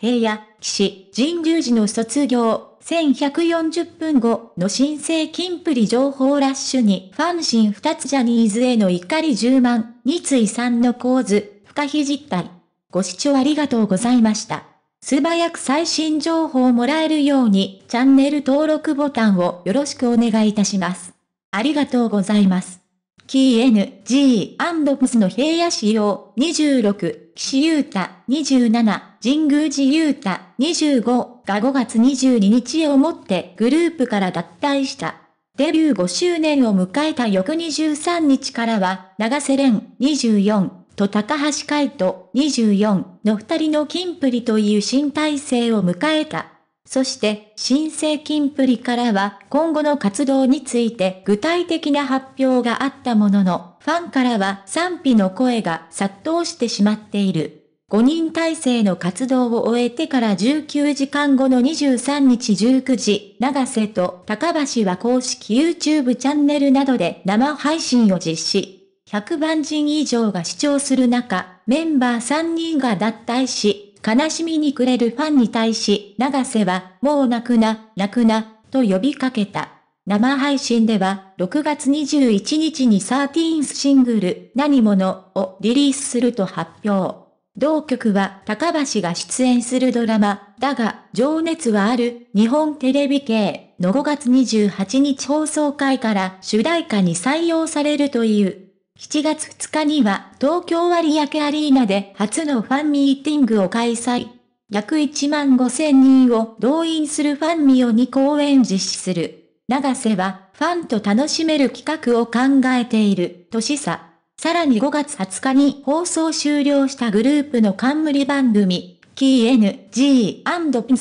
平野、騎士、神宮寺の卒業、1140分後の新生キンプリ情報ラッシュにファン心二つジャニーズへの怒り10万、三井さんの構図、不可避実態。ご視聴ありがとうございました。素早く最新情報をもらえるようにチャンネル登録ボタンをよろしくお願いいたします。ありがとうございます。キー N、G、アンドプスの平野仕様、26、岸優太、27、神宮寺優太、25が5月22日をもってグループから脱退した。デビュー5周年を迎えた翌23日からは、長瀬廉、24、と高橋海人、24の二人のキンプリという新体制を迎えた。そして、新生金プリからは今後の活動について具体的な発表があったものの、ファンからは賛否の声が殺到してしまっている。5人体制の活動を終えてから19時間後の23日19時、長瀬と高橋は公式 YouTube チャンネルなどで生配信を実施。100万人以上が視聴する中、メンバー3人が脱退し、悲しみに暮れるファンに対し、長瀬は、もう泣くな、泣くな、と呼びかけた。生配信では、6月21日に13シングル、何者をリリースすると発表。同曲は高橋が出演するドラマ、だが、情熱はある、日本テレビ系の5月28日放送回から主題歌に採用されるという。7月2日には東京有明アリーナで初のファンミーティングを開催。約1万5千人を動員するファンミオに公演実施する。長瀬はファンと楽しめる企画を考えていると示唆。さらに5月20日に放送終了したグループの冠番組、KNG&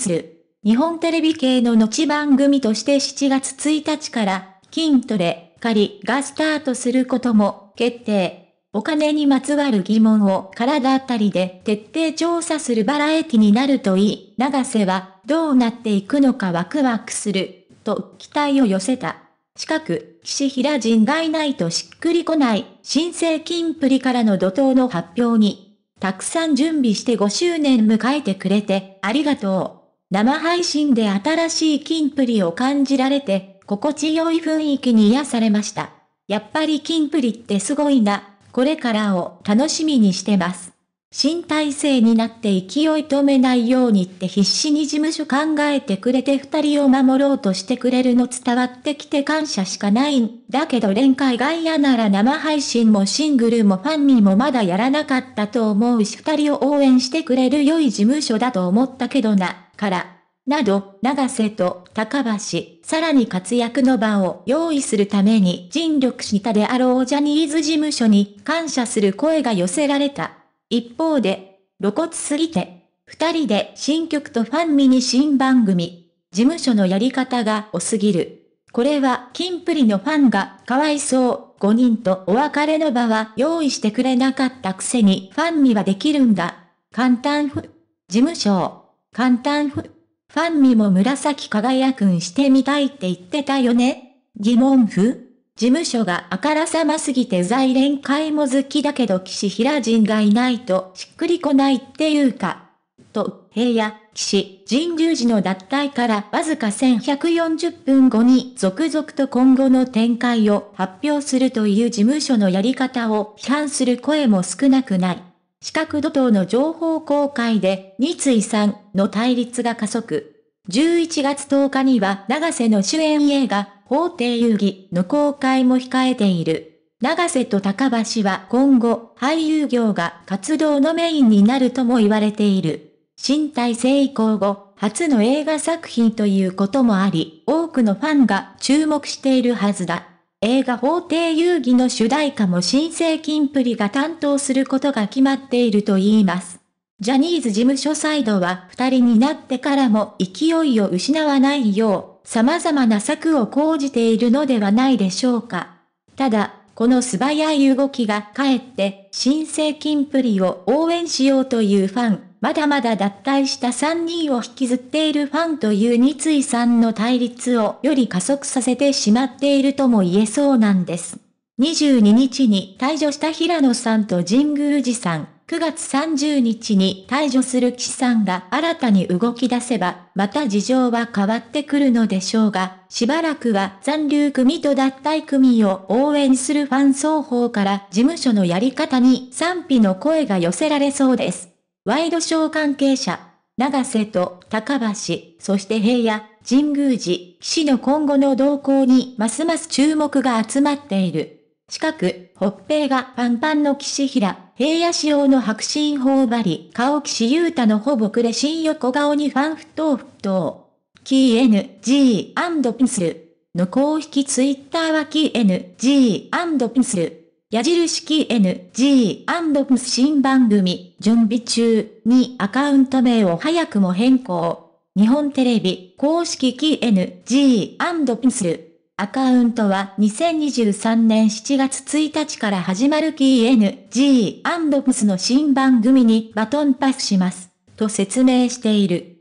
ル。日本テレビ系の後番組として7月1日から筋トレ、狩りがスタートすることも決定。お金にまつわる疑問を体あたりで徹底調査するバラエティになるといい、長瀬はどうなっていくのかワクワクする、と期待を寄せた。近く、岸平人がいないとしっくりこない、新生金プリからの怒涛の発表に、たくさん準備して5周年迎えてくれて、ありがとう。生配信で新しい金プリを感じられて、心地よい雰囲気に癒されました。やっぱりキンプリってすごいな、これからを楽しみにしてます。新体制になって勢い止めないようにって必死に事務所考えてくれて二人を守ろうとしてくれるの伝わってきて感謝しかないんだけど連会外野なら生配信もシングルもファンミもまだやらなかったと思うし二人を応援してくれる良い事務所だと思ったけどな、から。など、長瀬と高橋、さらに活躍の場を用意するために尽力したであろうジャニーズ事務所に感謝する声が寄せられた。一方で、露骨すぎて、二人で新曲とファンミニ新番組、事務所のやり方が多すぎる。これは、キンプリのファンが、かわいそう、5人とお別れの場は用意してくれなかったくせに、ファンミはできるんだ。簡単ふ。事務所。簡単ふ。ファンにも紫輝くんしてみたいって言ってたよね疑問符事務所があからさますぎて在連会も好きだけど岸平人がいないとしっくりこないっていうか。と、平野、岸、神宮寺の脱退からわずか1140分後に続々と今後の展開を発表するという事務所のやり方を批判する声も少なくない。四角怒涛の情報公開で、三井さんの対立が加速。11月10日には長瀬の主演映画、法廷遊戯の公開も控えている。長瀬と高橋は今後、俳優業が活動のメインになるとも言われている。新体制移行後、初の映画作品ということもあり、多くのファンが注目しているはずだ。映画法廷遊戯の主題歌も新生金プリが担当することが決まっていると言います。ジャニーズ事務所サイドは二人になってからも勢いを失わないよう様々な策を講じているのではないでしょうか。ただ、この素早い動きがかえって新生金プリを応援しようというファン、まだまだ脱退した3人を引きずっているファンという三井さんの対立をより加速させてしまっているとも言えそうなんです。22日に退場した平野さんと神宮寺さん、9月30日に退場する岸さんが新たに動き出せば、また事情は変わってくるのでしょうが、しばらくは残留組と脱退組を応援するファン双方から事務所のやり方に賛否の声が寄せられそうです。ワイドショー関係者、長瀬と高橋、そして平野、神宮寺、騎士の今後の動向にますます注目が集まっている。近く、ほっぺがパンパンの岸平、平野仕様の白真頬張り、顔岸優太のほぼくれ新横顔にファン不当不当。キー N、G& ピスル。の公式ツイッターはキー N、G& ピスル。矢印キー N、G& ピス新番組、準備中にアカウント名を早くも変更。日本テレビ公式キー N、G& ピスル。アカウントは2023年7月1日から始まる KNG& プスの新番組にバトンパスします。と説明している。